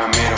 I'm in.